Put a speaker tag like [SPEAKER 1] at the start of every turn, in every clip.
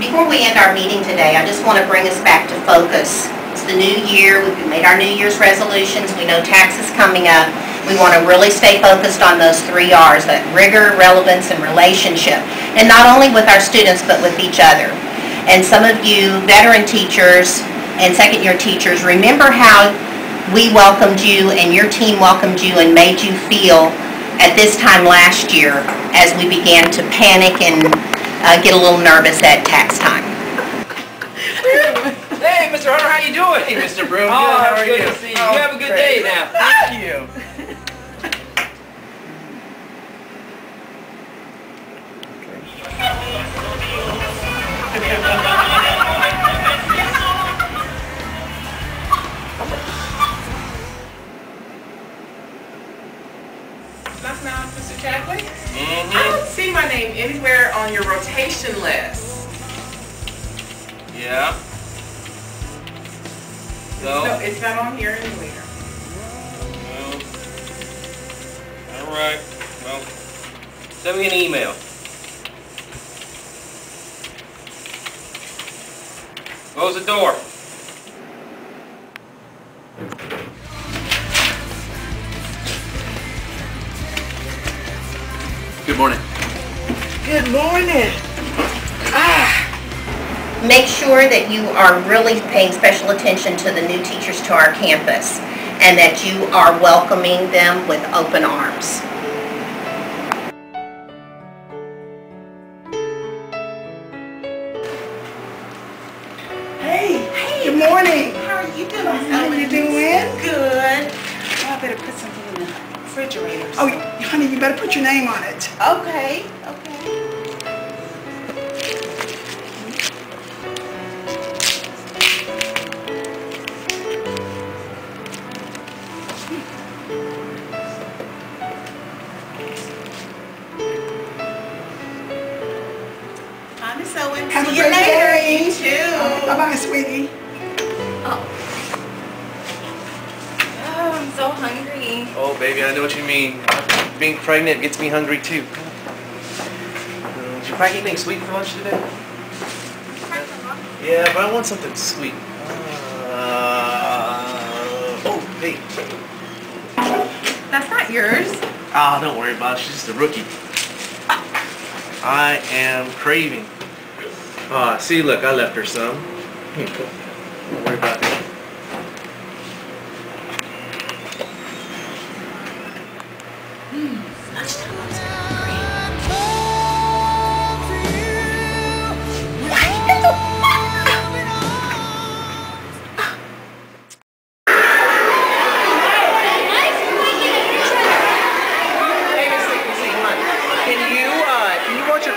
[SPEAKER 1] Before we end our meeting today, I just want to bring us back to focus. It's the new year, we've made our New Year's resolutions, we know tax is coming up. We want to really stay focused on those three Rs, that rigor, relevance, and relationship. And not only with our students, but with each other. And some of you veteran teachers and second-year teachers, remember how we welcomed you and your team welcomed you and made you feel at this time last year as we began to panic and uh, get a little nervous at tax time.
[SPEAKER 2] Hey, Mr. Hunter, how you doing?
[SPEAKER 3] Hey, Mr. Broom, good,
[SPEAKER 2] Oh,
[SPEAKER 3] how are
[SPEAKER 2] good
[SPEAKER 3] you?
[SPEAKER 2] to see you.
[SPEAKER 3] Oh,
[SPEAKER 2] You have a good
[SPEAKER 3] great.
[SPEAKER 2] day now.
[SPEAKER 3] Thank you.
[SPEAKER 4] Now Mr. Chadwick.
[SPEAKER 3] Mm-hmm.
[SPEAKER 4] I don't see my name anywhere on your rotation list.
[SPEAKER 3] Yeah.
[SPEAKER 4] No,
[SPEAKER 3] So,
[SPEAKER 4] it's not on here anywhere.
[SPEAKER 3] well, all right, well, send me an email. Close the door.
[SPEAKER 5] Good morning.
[SPEAKER 4] Good morning. Ah.
[SPEAKER 1] Make sure that you are really paying special attention to the new teachers to our campus and that you are welcoming them with open arms.
[SPEAKER 6] Hey, hey. good morning.
[SPEAKER 4] How are you doing?
[SPEAKER 6] How are you doing?
[SPEAKER 4] Good. Oh, I better put something in the refrigerator. or
[SPEAKER 6] Oh,
[SPEAKER 4] something.
[SPEAKER 6] Honey, you better put your name on it.
[SPEAKER 4] Okay, okay. Hi, Miss Owen.
[SPEAKER 6] Have a
[SPEAKER 4] See you
[SPEAKER 6] great day.
[SPEAKER 4] You too.
[SPEAKER 6] Bye-bye, sweetie.
[SPEAKER 7] Oh, I'm so hungry.
[SPEAKER 3] Oh, baby, I know what you mean. Being pregnant gets me hungry too. Did you pack anything sweet for lunch today? Yeah, but I want something sweet. Uh, oh, hey.
[SPEAKER 7] That's not yours.
[SPEAKER 3] Ah, don't worry about it. She's just a rookie. I am craving. Ah, see, look, I left her some. Hmm. Don't worry about it.
[SPEAKER 2] Hey, Miss Lee, Miss Lee, come on. Can you, uh, can you watch your Uh,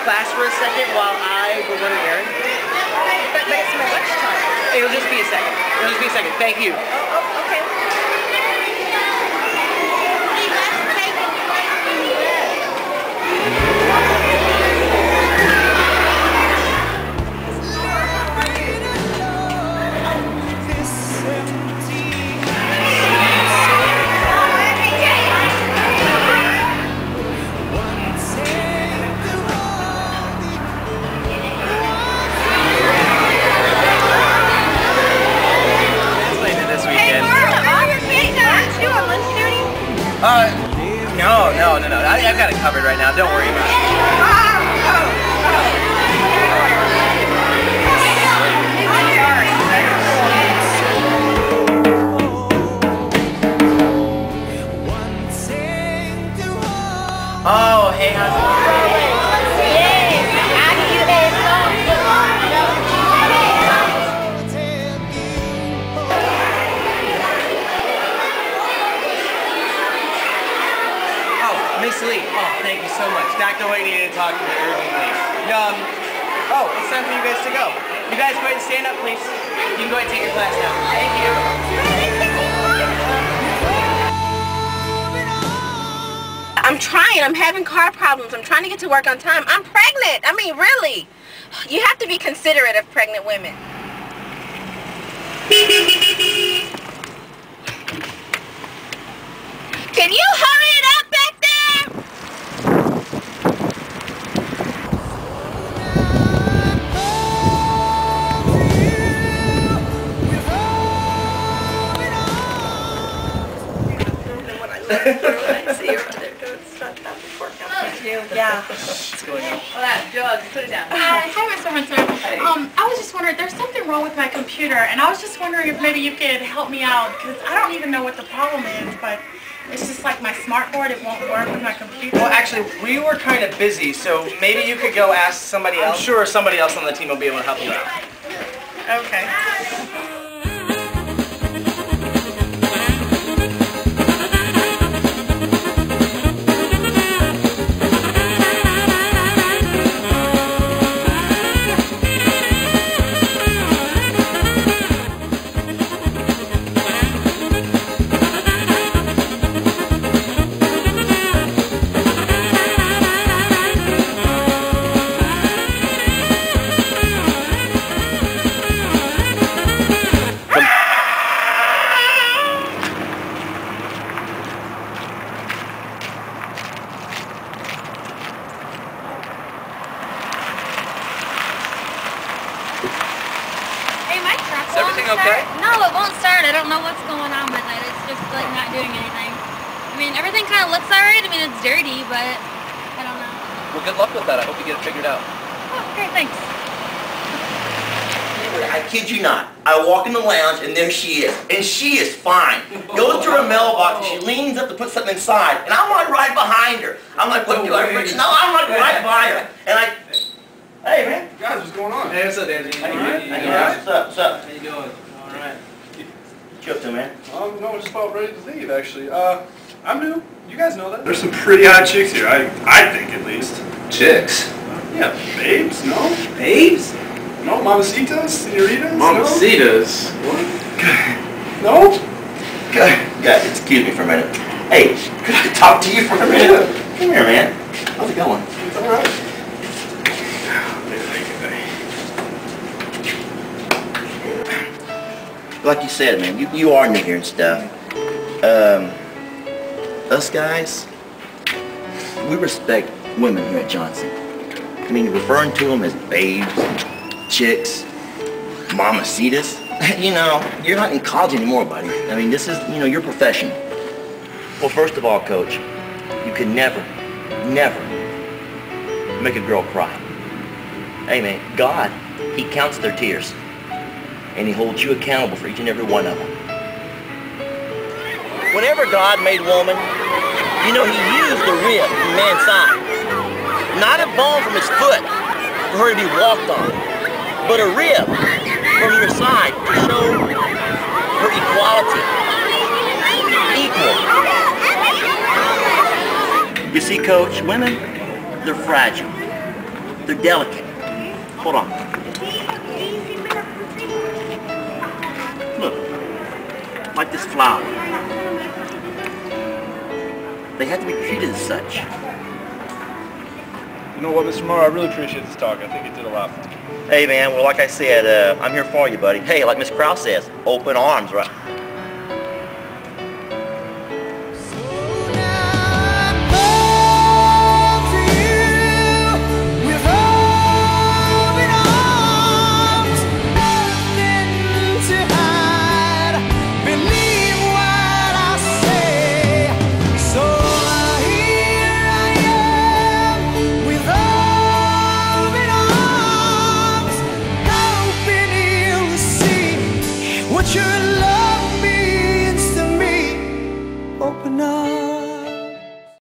[SPEAKER 2] class for a second while I go run an errand?
[SPEAKER 7] But my lunchtime.
[SPEAKER 2] It'll just be a second. It'll just be a second. Thank you.
[SPEAKER 7] Oh, oh, okay.
[SPEAKER 3] Dr. White needed to talk to me urgently. Um, oh, it's time for you guys to go. You guys go ahead and stand up, please. You can go ahead and take your class now. Thank you.
[SPEAKER 7] I'm trying. I'm having car problems. I'm trying to get to work on time. I'm pregnant. I mean, really. You have to be considerate of pregnant women. Can you hurry Yeah.
[SPEAKER 3] What's going on?
[SPEAKER 5] Hi, hi, Mr. Hunter. Um, I was just wondering, there's something wrong with my computer, and I was just wondering if maybe you could help me out, because I don't even know what the problem is, but it's just like my smartboard, it won't work with my computer.
[SPEAKER 3] Well, actually, we were kind of busy, so maybe you could go ask somebody else. I'm sure somebody else on the team will be able to help you out.
[SPEAKER 5] Okay.
[SPEAKER 3] Okay?
[SPEAKER 8] start. No, it won't start. I don't know what's going on with it. It's just like not doing anything. I mean, everything kind of looks alright. I mean, it's dirty, but I don't know.
[SPEAKER 3] Well, good luck with that. I hope you get it figured out.
[SPEAKER 8] Oh, great, thanks.
[SPEAKER 9] I kid you not. I walk in the lounge and there she is. And she is fine. Goes to her mailbox and she leans up to put something inside. And I'm like right behind her. I'm like, what do I freaking No, I'm like right by her. And I, hey man.
[SPEAKER 10] Guys, what's going on?
[SPEAKER 3] Hey, what's up, Danny?
[SPEAKER 9] How you doing? How you doing? What's up? What's up?
[SPEAKER 3] How you doing? All right.
[SPEAKER 9] What you up to, man?
[SPEAKER 10] Um, no, just about ready to leave, actually. Uh, I'm new. You guys know that.
[SPEAKER 11] There's some pretty hot chicks here, I, I think at least.
[SPEAKER 10] Chicks.
[SPEAKER 11] Yeah, babes, no?
[SPEAKER 10] Babes?
[SPEAKER 11] No, mamacitas, senoritas,
[SPEAKER 10] Mamacitas.
[SPEAKER 11] no? No?
[SPEAKER 9] Guys, excuse me for a minute. Hey, could I talk to you for a minute? Come here, man. How's it going?
[SPEAKER 11] It's all right.
[SPEAKER 9] Like you said, man, you, you are new here and stuff. Um, us guys, we respect women here at Johnson. I mean, referring to them as babes, chicks, mamacitas, you know, you're not in college anymore, buddy. I mean, this is, you know, your profession. Well, first of all, coach, you can never, never make a girl cry. Hey, man, God, he counts their tears and he holds you accountable for each and every one of them. Whenever God made woman, you know, he used the rib from man's side. Not a bone from his foot for her to be walked on, but a rib from your side to show her equality. Equal. You see, coach, women, they're fragile. They're delicate. Hold on. Look, like this flower. They have to be treated as such.
[SPEAKER 11] You know what, Mr. Morrow, I really appreciate this talk. I think it did a lot for me.
[SPEAKER 9] Hey man, well like I said, uh, I'm here for you, buddy. Hey, like Miss Krause says, open arms, right?